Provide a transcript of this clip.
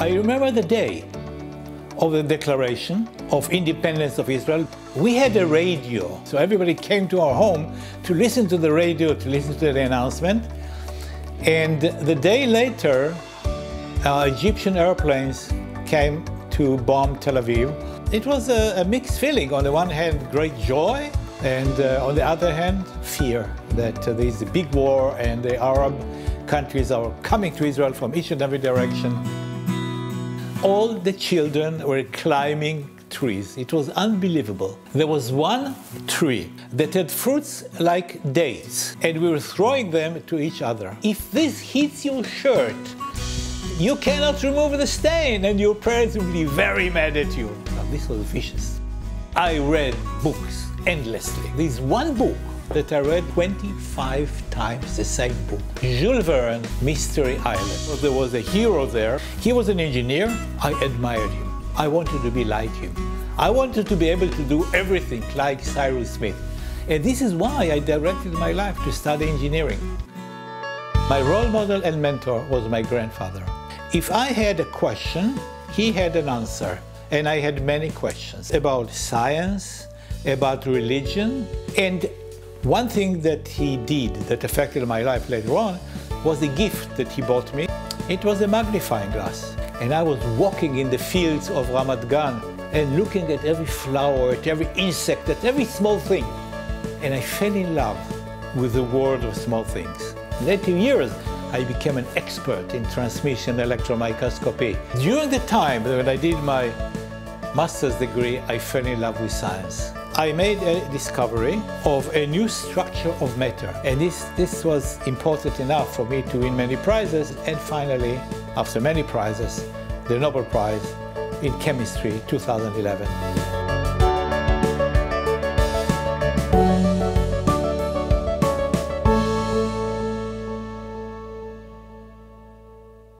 I remember the day of the Declaration of Independence of Israel. We had a radio, so everybody came to our home to listen to the radio, to listen to the announcement. And the day later, uh, Egyptian airplanes came to bomb Tel Aviv. It was a, a mixed feeling. On the one hand, great joy, and uh, on the other hand, fear that uh, there is a big war and the Arab countries are coming to Israel from each and every direction all the children were climbing trees. It was unbelievable. There was one tree that had fruits like dates, and we were throwing them to each other. If this hits your shirt, you cannot remove the stain, and your parents will be very mad at you. Now, this was vicious. I read books endlessly. There's one book that I read 25 times the same book. Jules Verne, Mystery Island. There was a hero there. He was an engineer. I admired him. I wanted to be like him. I wanted to be able to do everything like Cyrus Smith. And this is why I directed my life to study engineering. My role model and mentor was my grandfather. If I had a question, he had an answer. And I had many questions about science, about religion, and one thing that he did that affected my life later on was the gift that he bought me. It was a magnifying glass. And I was walking in the fields of Ramat Gan and looking at every flower, at every insect, at every small thing. And I fell in love with the world of small things. In later years, I became an expert in transmission electron microscopy. During the time when I did my master's degree, I fell in love with science. I made a discovery of a new structure of matter. And this, this was important enough for me to win many prizes. And finally, after many prizes, the Nobel Prize in Chemistry 2011.